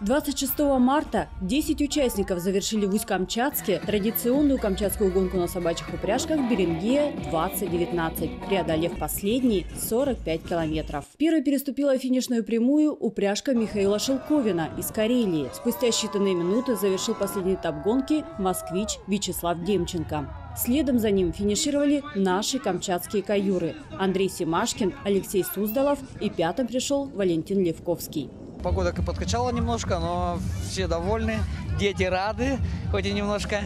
26 марта 10 участников завершили в Усть-Камчатске традиционную камчатскую гонку на собачьих упряжках Берингея 2019, преодолев последние 45 километров. Первой переступила финишную прямую упряжка Михаила Шелковина из Карелии. Спустя считанные минуты завершил последний этап гонки москвич Вячеслав Демченко. Следом за ним финишировали наши камчатские каюры – Андрей Семашкин, Алексей Суздалов и пятым пришел Валентин Левковский. Погода подкачала немножко, но все довольны, дети рады, хоть и немножко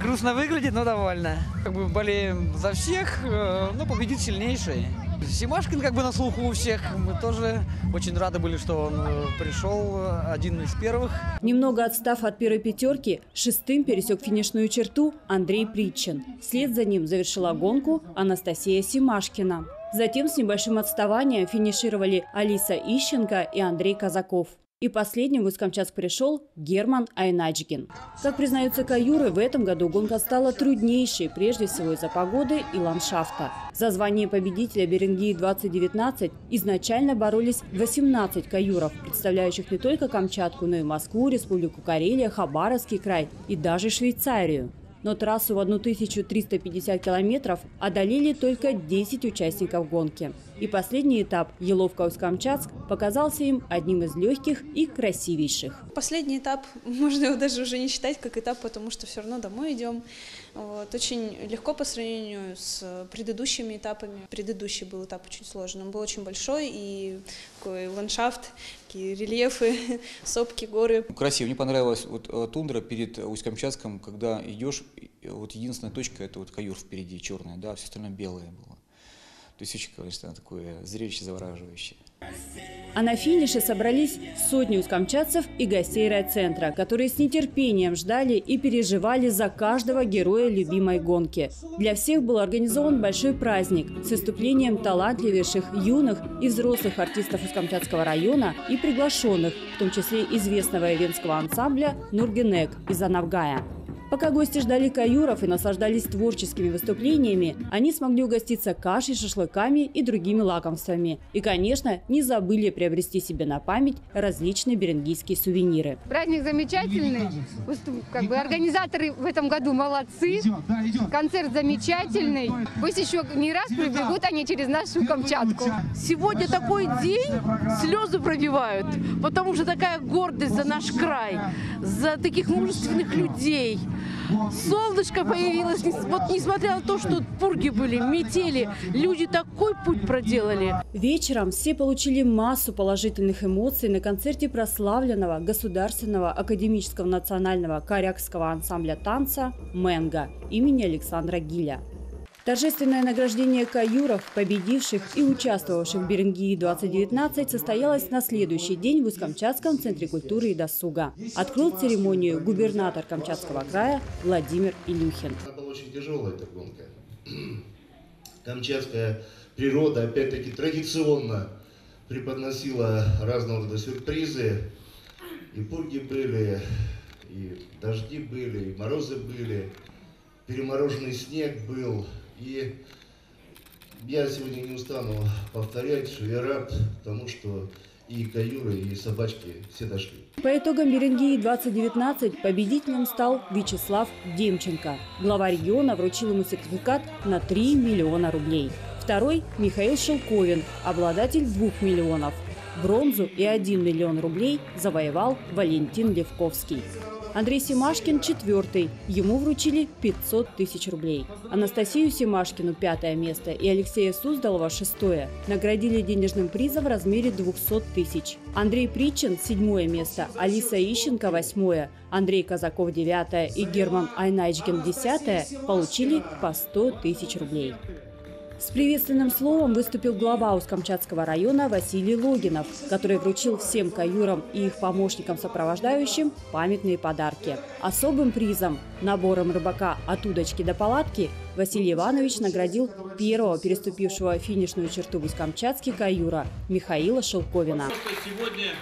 грустно выглядит, но довольна. Как бы болеем за всех, э, но победит сильнейший. Симашкин как бы на слуху у всех. Мы тоже очень рады были, что он э, пришел, э, один из первых. Немного отстав от первой пятерки, шестым пересек финишную черту Андрей Притчин. Вслед за ним завершила гонку Анастасия Симашкина. Затем с небольшим отставанием финишировали Алиса Ищенко и Андрей Казаков. И последним в Усть-Камчатск пришел Герман Айначгин. Как признаются каюры, в этом году гонка стала труднейшей, прежде всего из-за погоды и ландшафта. За звание победителя Берингии 2019 изначально боролись 18 каюров, представляющих не только Камчатку, но и Москву, Республику Карелия, Хабаровский край и даже Швейцарию но трассу в 1350 километров одолели только 10 участников гонки. И последний этап Еловка-Камчатск показался им одним из легких и красивейших. Последний этап, можно его даже уже не считать как этап, потому что все равно домой идем. Вот. Очень легко по сравнению с предыдущими этапами. Предыдущий был этап очень сложный, он был очень большой, и такой ландшафт, такие рельефы, сопки, горы. Красиво. Мне понравилась вот э, тундра перед Усть-Камчатском, когда идешь, вот единственная точка – это вот каюр впереди черная, да, все остальное белое было. То есть очень, конечно, такое зрелище завораживающее. А на финише собрались сотни ускамчатцев и гостей райцентра, которые с нетерпением ждали и переживали за каждого героя любимой гонки. Для всех был организован большой праздник с выступлением талантливейших юных и взрослых артистов Ускамчатского района и приглашенных, в том числе известного ивенского ансамбля «Нургенек» из Анавгая. Пока гости ждали каюров и наслаждались творческими выступлениями, они смогли угоститься кашей, шашлыками и другими лакомствами. И, конечно, не забыли приобрести себе на память различные берингийские сувениры. Праздник замечательный. Как бы организаторы в этом году молодцы. Концерт замечательный. Пусть еще не раз прибегут они через нашу Камчатку. Сегодня такой день, слезы пробивают, потому что такая гордость за наш край, за таких мужественных людей. Солнышко появилось, вот несмотря на то, что пурги были, метели, люди такой путь проделали. Вечером все получили массу положительных эмоций на концерте прославленного Государственного академического национального корякского ансамбля танца «Мэнга» имени Александра Гиля. Торжественное награждение каюров, победивших и участвовавших в Берингии-2019, состоялось на следующий день в Усть-Камчатском центре культуры и досуга. Открыл церемонию губернатор Камчатского края Владимир Илюхин. Была очень тяжелая, эта гонка. Камчатская природа, опять-таки, традиционно преподносила разного рода сюрпризы. И пурги были, и дожди были, и морозы были, перемороженный снег был – и я сегодня не устану повторять, что я рад тому, что и каюры, и собачки все дошли. По итогам Беренгии 2019 победителем стал Вячеслав Демченко. Глава региона вручил ему сертификат на 3 миллиона рублей. Второй – Михаил Шелковин, обладатель 2 миллионов. Бронзу и 1 миллион рублей завоевал Валентин Левковский. Андрей Семашкин – четвертый. Ему вручили 500 тысяч рублей. Анастасию Семашкину – пятое место и Алексея Суздалова – шестое. Наградили денежным призом в размере 200 тысяч. Андрей Причин – седьмое место, Алиса Ищенко – восьмое, Андрей Казаков – девятое и Герман Айначгин – десятое получили по 100 тысяч рублей. С приветственным словом выступил глава Ускамчатского района Василий Логинов, который вручил всем каюрам и их помощникам-сопровождающим памятные подарки. Особым призом – набором рыбака от удочки до палатки – Василий Иванович наградил первого переступившего финишную черту в Ускамчатске каюра Михаила Шелковина. Сегодня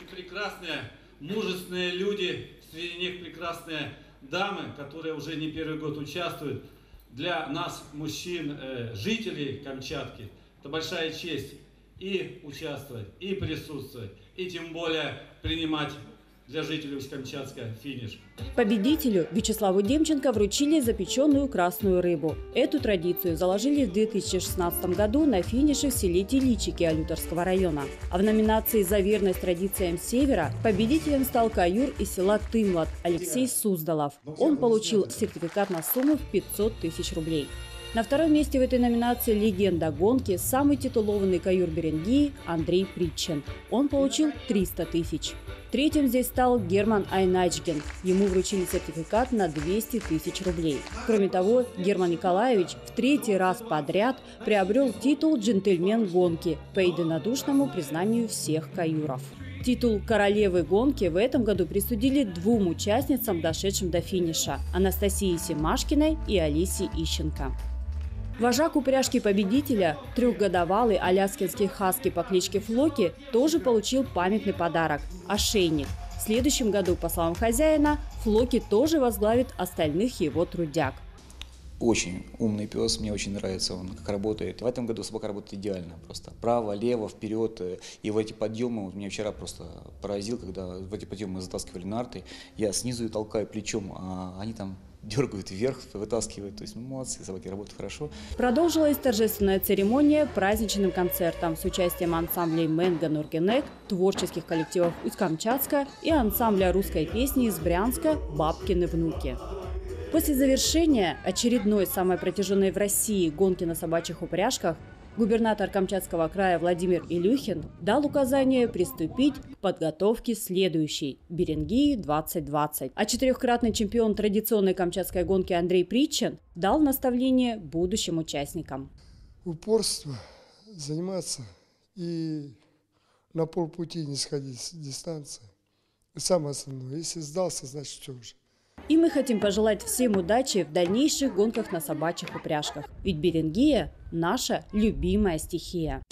эти прекрасные, мужественные люди, среди них прекрасные дамы, которые уже не первый год участвуют – для нас, мужчин, э, жителей Камчатки, это большая честь и участвовать, и присутствовать. и тем более принимать для жителей Усть-Камчатска финиш. Победителю Вячеславу Демченко вручили запеченную красную рыбу. Эту традицию заложили в 2016 году на финише в селе Теличики Алюторского района. А в номинации «За верность традициям Севера» победителем стал каюр из села Тымлат Алексей Суздалов. Он получил сертификат на сумму в 500 тысяч рублей. На втором месте в этой номинации легенда гонки самый титулованный каюр Беренгии Андрей Притчен. Он получил 300 тысяч. Третьим здесь стал Герман Айначген. Ему вручили сертификат на 200 тысяч рублей. Кроме того, Герман Николаевич в третий раз подряд приобрел титул «Джентльмен гонки» по единодушному признанию всех каюров. Титул королевы гонки в этом году присудили двум участницам, дошедшим до финиша – Анастасии Семашкиной и Алисе Ищенко. Вожак упряжки победителя, трехгодовалый аляскинский хаски по кличке Флоки, тоже получил памятный подарок – ошейник. В следующем году, по словам хозяина, Флоки тоже возглавит остальных его трудяг. Очень умный пес, мне очень нравится он, как работает. В этом году собака работает идеально просто. Право, лево, вперед. И в эти подъемы, вот меня вчера просто поразил, когда в эти подъемы мы затаскивали нарты, я снизу толкаю плечом, а они там дергают вверх, вытаскивают. То есть ну, молодцы, собаки работают хорошо. Продолжилась торжественная церемония праздничным концертом с участием ансамблей Мэнга Нургенек, творческих коллективов Усть-Камчатска и ансамбля русской песни из Брянска «Бабкины внуки». После завершения очередной, самой протяженной в России гонки на собачьих упряжках губернатор Камчатского края Владимир Илюхин дал указание приступить к подготовке следующей – Беренгии 2020. А четырехкратный чемпион традиционной камчатской гонки Андрей Притчен дал наставление будущим участникам. Упорство, заниматься и на полпути не сходить с дистанции. И самое основное, если сдался, значит все уже. И мы хотим пожелать всем удачи в дальнейших гонках на собачьих упряжках. Ведь Беренгия – наша любимая стихия.